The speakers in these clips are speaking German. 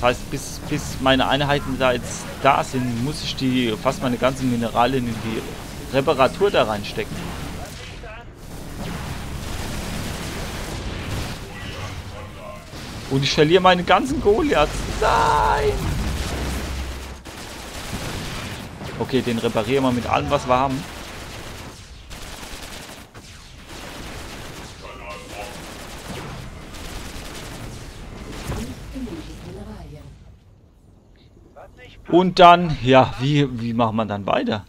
Das heißt, bis, bis meine Einheiten da jetzt da sind, muss ich die fast meine ganzen Mineralien in die Reparatur da reinstecken. Und ich verliere meine ganzen Goliaths. Nein! Okay, den reparieren wir mit allem, was wir haben. Und dann, ja, wie, wie machen wir dann weiter?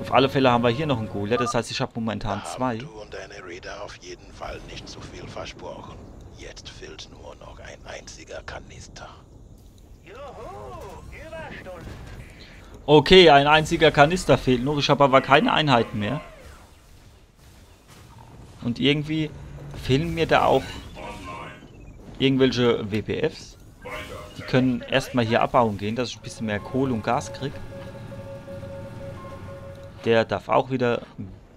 Auf alle Fälle haben wir hier noch einen Goliath, das heißt, ich habe momentan zwei. Du und deine Räder auf jeden Fall nicht zu viel versprochen. Jetzt fehlt nur noch ein einziger Kanister. Okay, ein einziger Kanister fehlt noch. Ich habe aber keine Einheiten mehr. Und irgendwie fehlen mir da auch irgendwelche WPFs. Die können erstmal hier abbauen gehen, dass ich ein bisschen mehr Kohle und Gas kriege. Der darf auch wieder...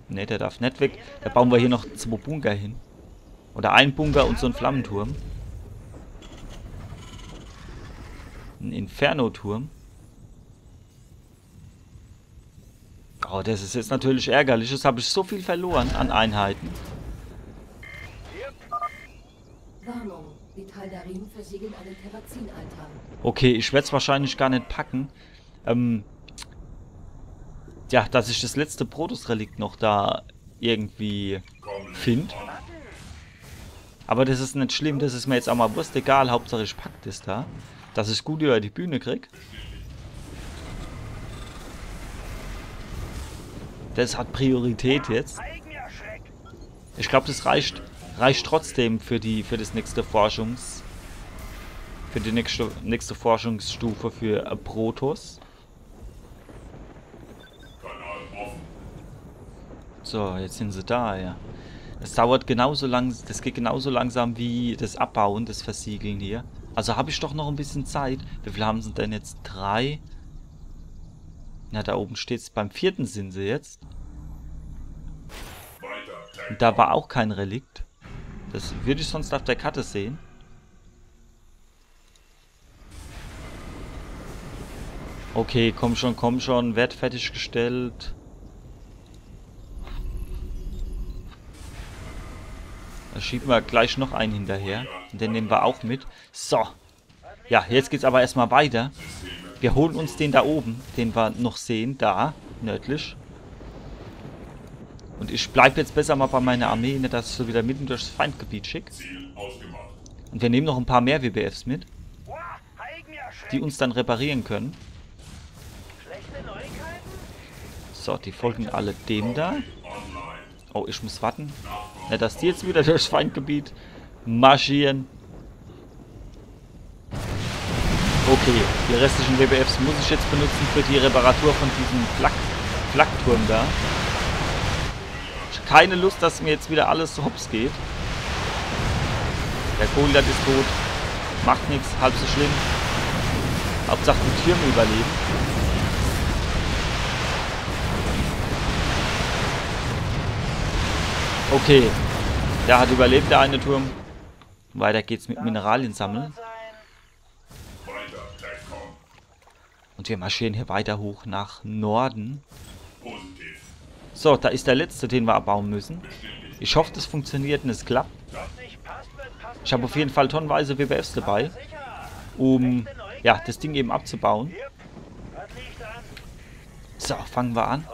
Ne, der darf nicht weg. Da bauen wir hier noch zwei Bunker hin. Oder ein Bunker und so einen Flammenturm. Ein Inferno-Turm. Oh, das ist jetzt natürlich ärgerlich. Jetzt habe ich so viel verloren an Einheiten. Warnung. Vitaldarin versiegeln einen Terrazin-Altar. Okay, ich werde es wahrscheinlich gar nicht packen. Ähm, ja, dass ich das letzte Protoss-Relikt noch da irgendwie finde. Aber das ist nicht schlimm, das ist mir jetzt auch mal wurscht egal. Hauptsache ich pack das da. Dass ich gut über die Bühne krieg. Das hat Priorität jetzt. Ich glaube, das reicht, reicht trotzdem für die für das nächste Forschungs für die nächste, nächste Forschungsstufe für äh, Protoss. So, jetzt sind sie da, ja. Das dauert genauso lang, das geht genauso langsam wie das Abbauen, das Versiegeln hier. Also habe ich doch noch ein bisschen Zeit. Wie viel haben sie denn jetzt? Drei? Na, da oben steht es. Beim vierten sind sie jetzt. Da war auch kein Relikt. Das würde ich sonst auf der Karte sehen. Okay, komm schon, komm schon. Wert fertiggestellt. Da schieben wir gleich noch einen hinterher. Den nehmen wir auch mit. So. Ja, jetzt geht's aber erstmal weiter. Wir holen uns den da oben, den wir noch sehen, da, nördlich. Und ich bleibe jetzt besser mal bei meiner Armee, nicht dass ich so wieder mitten durchs Feindgebiet schicke. Und wir nehmen noch ein paar mehr WBFs mit, die uns dann reparieren können. So, die folgen alle dem da. Oh, ich muss warten. Ja, dass die jetzt wieder durchs Feindgebiet marschieren. Okay, die restlichen WBFs muss ich jetzt benutzen für die Reparatur von diesem Flak Flakturm da. Keine Lust, dass mir jetzt wieder alles hops geht. Der Goliath ist tot. Macht nichts, halb so schlimm. Hauptsache die Türme überleben. Okay. Der hat überlebt, der eine Turm. Weiter geht's mit Mineralien sammeln. Und wir marschieren hier weiter hoch nach Norden. So, da ist der letzte, den wir abbauen müssen. Ich hoffe, das funktioniert und es klappt. Ich habe auf jeden Fall tonnenweise WBFs dabei, um ja, das Ding eben abzubauen. So, fangen wir an.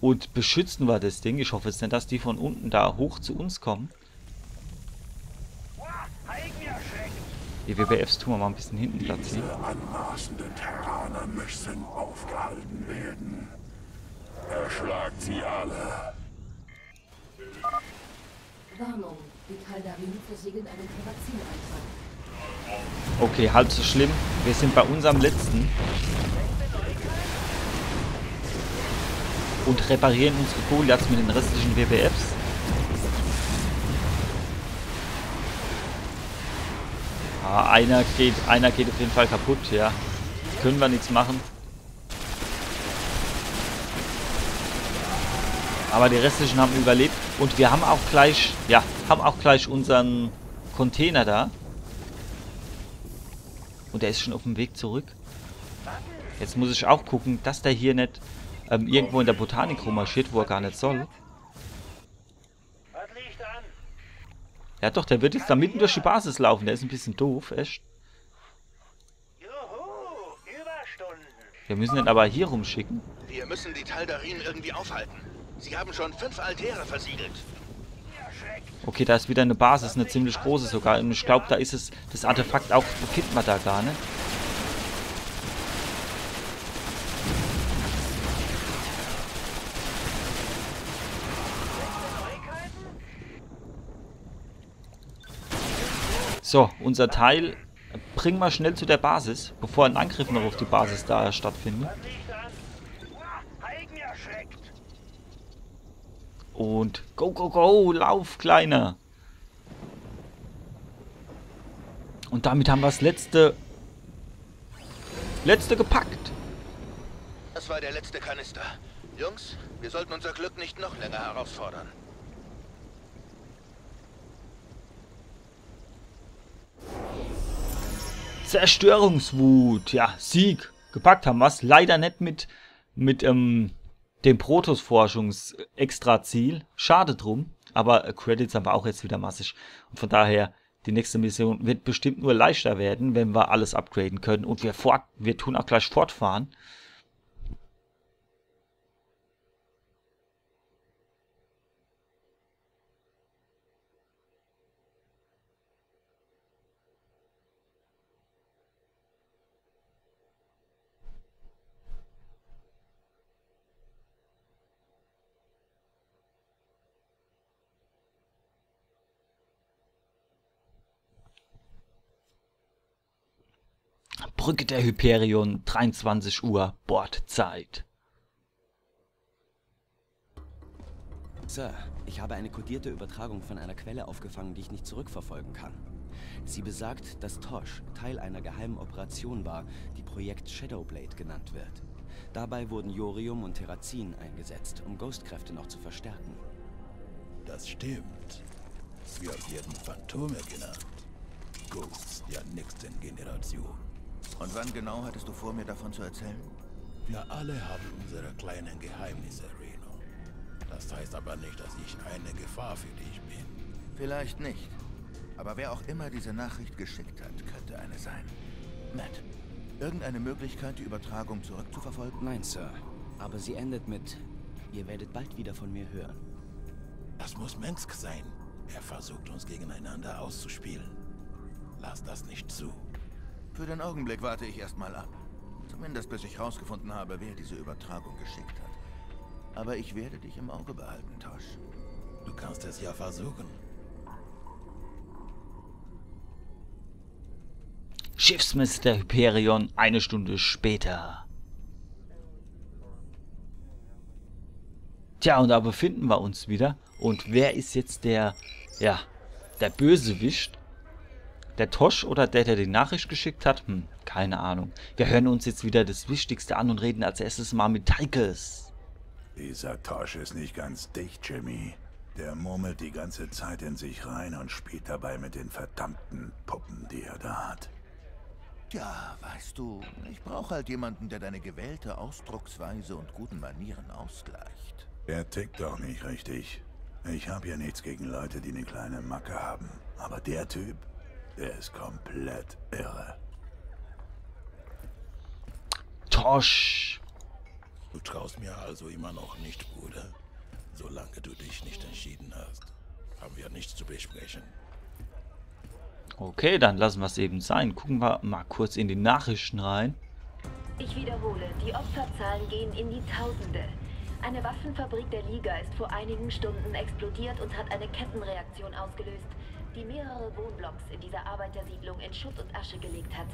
Und beschützen wir das Ding. Ich hoffe jetzt nicht, dass die von unten da hoch zu uns kommen. Die WBFs tun wir mal ein bisschen hinten platzieren. Diese anmaßenden Terraner müssen aufgehalten werden. Erschlagt sie alle. Warnung. Vitaldarin versiegeln einen Terrazin-Eintrag. Okay, halb so schlimm. Wir sind bei unserem letzten. Und reparieren unsere Goliaths mit den restlichen WBFs. Ah, einer geht, einer geht auf jeden Fall kaputt, ja. Können wir nichts machen. Aber die restlichen haben überlebt. Und wir haben auch gleich, ja, haben auch gleich unseren Container da. Und der ist schon auf dem Weg zurück. Jetzt muss ich auch gucken, dass der hier nicht ähm, irgendwo in der Botanik rummarschiert, wo er gar nicht soll. Ja doch, der wird jetzt da mitten durch die Basis laufen. Der ist ein bisschen doof, echt. Wir müssen ihn aber hier rumschicken. Wir müssen die Taldarin irgendwie aufhalten. Sie haben schon fünf Altäre versiegelt. Okay, da ist wieder eine Basis, eine ziemlich große sogar. Und ich glaube, da ist es, das Artefakt auch, findet man da gar nicht. So, unser Teil bringen wir schnell zu der Basis, bevor ein Angriff noch auf die Basis da stattfindet. Und go, go, go, lauf, Kleiner. Und damit haben wir das letzte, letzte gepackt. Das war der letzte Kanister. Jungs, wir sollten unser Glück nicht noch länger herausfordern. Zerstörungswut. Ja, Sieg. Gepackt haben wir Leider nicht mit, mit ähm, dem Protoss-Forschungs-Extra-Ziel. Schade drum. Aber äh, Credits haben wir auch jetzt wieder massig. Und von daher, die nächste Mission wird bestimmt nur leichter werden, wenn wir alles upgraden können. Und wir, fort, wir tun auch gleich fortfahren. Brücke der Hyperion, 23 Uhr, Bordzeit. Sir, ich habe eine kodierte Übertragung von einer Quelle aufgefangen, die ich nicht zurückverfolgen kann. Sie besagt, dass Tosh Teil einer geheimen Operation war, die Projekt Shadowblade genannt wird. Dabei wurden Jorium und Terrazin eingesetzt, um Ghostkräfte noch zu verstärken. Das stimmt. Wir werden Phantome genannt. Ghosts der nächsten Generation. Und wann genau hattest du vor, mir davon zu erzählen? Wir alle haben unsere kleinen Geheimnisse, Reno. Das heißt aber nicht, dass ich eine Gefahr für dich bin. Vielleicht nicht. Aber wer auch immer diese Nachricht geschickt hat, könnte eine sein. Matt, irgendeine Möglichkeit, die Übertragung zurückzuverfolgen? Nein, Sir. Aber sie endet mit, ihr werdet bald wieder von mir hören. Das muss Mensk sein. Er versucht uns gegeneinander auszuspielen. Lass das nicht zu. Für den Augenblick warte ich erstmal ab. Zumindest bis ich herausgefunden habe, wer diese Übertragung geschickt hat. Aber ich werde dich im Auge behalten, Tosh. Du kannst es ja versuchen. Schiffsmeister Hyperion eine Stunde später. Tja, und da befinden wir uns wieder. Und wer ist jetzt der, ja, der Bösewicht? Der Tosch oder der, der die Nachricht geschickt hat? Hm, keine Ahnung. Wir hören uns jetzt wieder das Wichtigste an und reden als erstes mal mit Taikes. Dieser Tosch ist nicht ganz dicht, Jimmy. Der murmelt die ganze Zeit in sich rein und spielt dabei mit den verdammten Puppen, die er da hat. Ja, weißt du, ich brauche halt jemanden, der deine gewählte Ausdrucksweise und guten Manieren ausgleicht. Der tickt doch nicht richtig. Ich habe ja nichts gegen Leute, die eine kleine Macke haben. Aber der Typ, der ist komplett irre. Tosch. Du traust mir also immer noch nicht, Bruder. Solange du dich nicht entschieden hast, haben wir nichts zu besprechen. Okay, dann lassen wir es eben sein. Gucken wir mal kurz in die Nachrichten rein. Ich wiederhole, die Opferzahlen gehen in die Tausende. Eine Waffenfabrik der Liga ist vor einigen Stunden explodiert und hat eine Kettenreaktion ausgelöst die mehrere Wohnblocks in dieser Arbeitersiedlung in Schutt und Asche gelegt hat.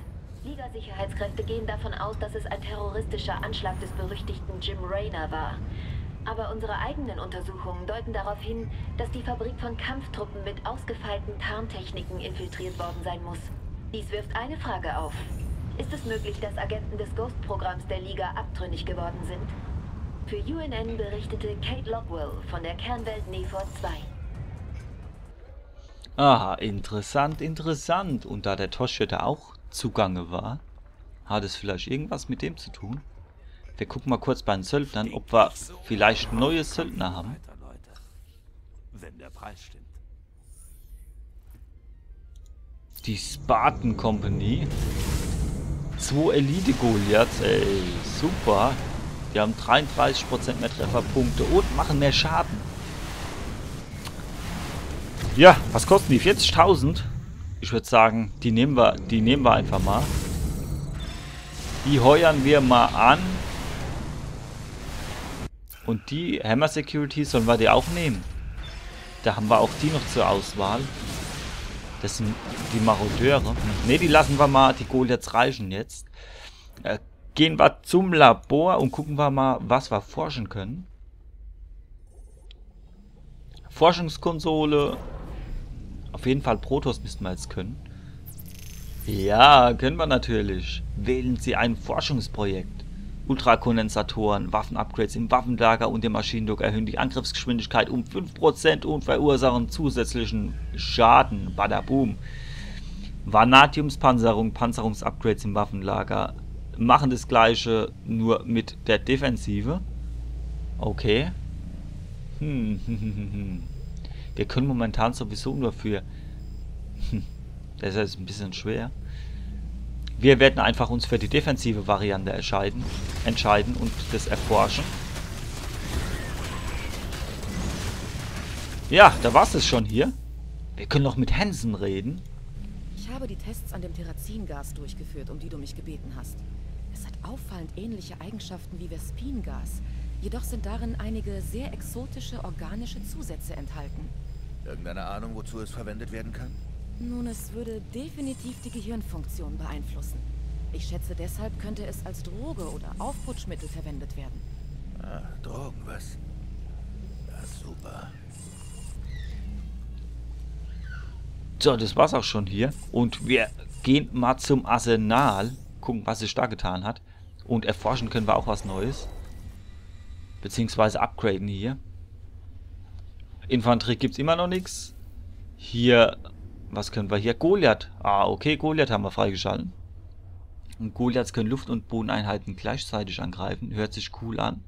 Liga-Sicherheitskräfte gehen davon aus, dass es ein terroristischer Anschlag des berüchtigten Jim Raynor war. Aber unsere eigenen Untersuchungen deuten darauf hin, dass die Fabrik von Kampftruppen mit ausgefeilten Tarntechniken infiltriert worden sein muss. Dies wirft eine Frage auf. Ist es möglich, dass Agenten des Ghost-Programms der Liga abtrünnig geworden sind? Für UNN berichtete Kate Lockwell von der Kernwelt Nefor 2. Aha, interessant, interessant. Und da der Tosh da auch zugange war, hat es vielleicht irgendwas mit dem zu tun? Wir gucken mal kurz bei den Söldnern, ob wir vielleicht neue Söldner haben. Die Spartan Company. Zwei Elite Goliaths, ey, super. Die haben 33% mehr Trefferpunkte und machen mehr Schaden. Ja, was kosten die? 40.000? Ich würde sagen, die nehmen wir, die nehmen wir einfach mal. Die heuern wir mal an. Und die Hammer Security sollen wir die auch nehmen. Da haben wir auch die noch zur Auswahl. Das sind die Marodeure. Ne, die lassen wir mal. Die Goliaths reichen jetzt. Äh, gehen wir zum Labor und gucken wir mal, was wir forschen können. Forschungskonsole. Auf jeden Fall Protoss müssten wir jetzt können. Ja, können wir natürlich. Wählen Sie ein Forschungsprojekt. Ultrakondensatoren, Waffenupgrades im Waffenlager und im Maschinendock erhöhen die Angriffsgeschwindigkeit um 5% und verursachen zusätzlichen Schaden. Badaboom. Vanadiumspanzerung, Panzerungsupgrades im Waffenlager machen das gleiche nur mit der Defensive. Okay. Hm, hm, hm, hm. Wir können momentan sowieso nur für... Hm, das ist ein bisschen schwer. Wir werden einfach uns für die defensive Variante entscheiden, entscheiden und das erforschen. Ja, da war es schon hier. Wir können noch mit Hansen reden. Ich habe die Tests an dem Terrazingas durchgeführt, um die du mich gebeten hast. Es hat auffallend ähnliche Eigenschaften wie Vespingas. Jedoch sind darin einige sehr exotische organische Zusätze enthalten. Irgendeine Ahnung, wozu es verwendet werden kann? Nun, es würde definitiv die Gehirnfunktion beeinflussen. Ich schätze, deshalb könnte es als Droge oder Aufputschmittel verwendet werden. Ah, Drogen, was? Ja, super. So, das war's auch schon hier. Und wir gehen mal zum Arsenal, gucken, was sich da getan hat. Und erforschen können wir auch was Neues. Beziehungsweise upgraden hier. Infanterie gibt's immer noch nichts. Hier was können wir hier? Goliath. Ah, okay, Goliath haben wir freigeschalten. Und Goliaths können Luft- und Bodeneinheiten gleichzeitig angreifen. Hört sich cool an.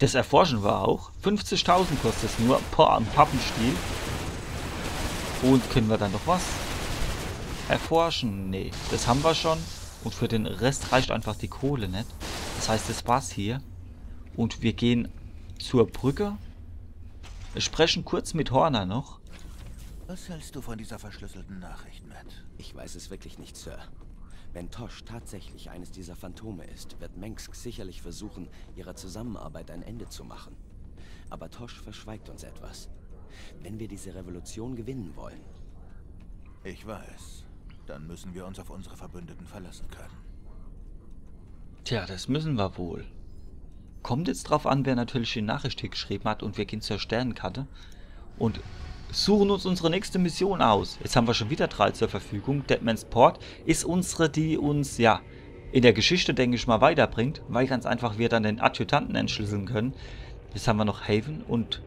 Das erforschen wir auch. 50.000 kostet es nur. Boah, ein Pappenstiel. Und können wir dann noch was? Erforschen? Nee, das haben wir schon. Und für den Rest reicht einfach die Kohle nicht. Das heißt, das war's hier. Und wir gehen zur Brücke. Wir sprechen kurz mit Horner noch. Was hältst du von dieser verschlüsselten Nachricht, Matt? Ich weiß es wirklich nicht, Sir. Wenn Tosh tatsächlich eines dieser Phantome ist, wird Mengsk sicherlich versuchen, ihrer Zusammenarbeit ein Ende zu machen. Aber Tosh verschweigt uns etwas. Wenn wir diese Revolution gewinnen wollen. Ich weiß. Dann müssen wir uns auf unsere Verbündeten verlassen können. Tja, das müssen wir wohl. Kommt jetzt drauf an, wer natürlich die Nachricht hier geschrieben hat und wir gehen zur Sternenkarte. Und suchen uns unsere nächste Mission aus. Jetzt haben wir schon wieder drei zur Verfügung. Deadman's Port ist unsere, die uns, ja, in der Geschichte, denke ich mal, weiterbringt, weil ganz einfach wir dann den Adjutanten entschlüsseln können. Jetzt haben wir noch Haven und,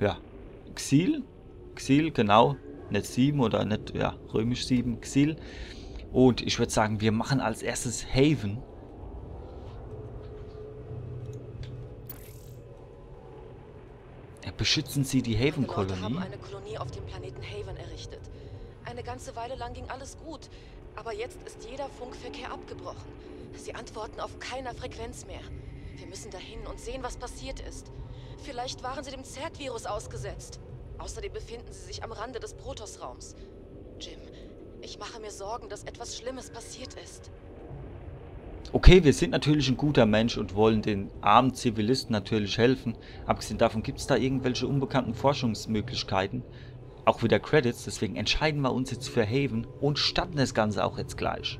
ja, Xil. Xil, genau. Nicht 7 oder nicht, ja, römisch 7, Xil. Und ich würde sagen, wir machen als erstes Haven. Beschützen Sie die Haven-Kolonie? haben eine Kolonie auf dem Planeten Haven errichtet. Eine ganze Weile lang ging alles gut, aber jetzt ist jeder Funkverkehr abgebrochen. Sie antworten auf keiner Frequenz mehr. Wir müssen dahin und sehen, was passiert ist. Vielleicht waren sie dem Zerg-Virus ausgesetzt. Außerdem befinden sie sich am Rande des Protoss-Raums. Ich mache mir Sorgen, dass etwas Schlimmes passiert ist. Okay, wir sind natürlich ein guter Mensch und wollen den armen Zivilisten natürlich helfen. Abgesehen davon gibt es da irgendwelche unbekannten Forschungsmöglichkeiten. Auch wieder Credits, deswegen entscheiden wir uns jetzt für Haven und starten das Ganze auch jetzt gleich.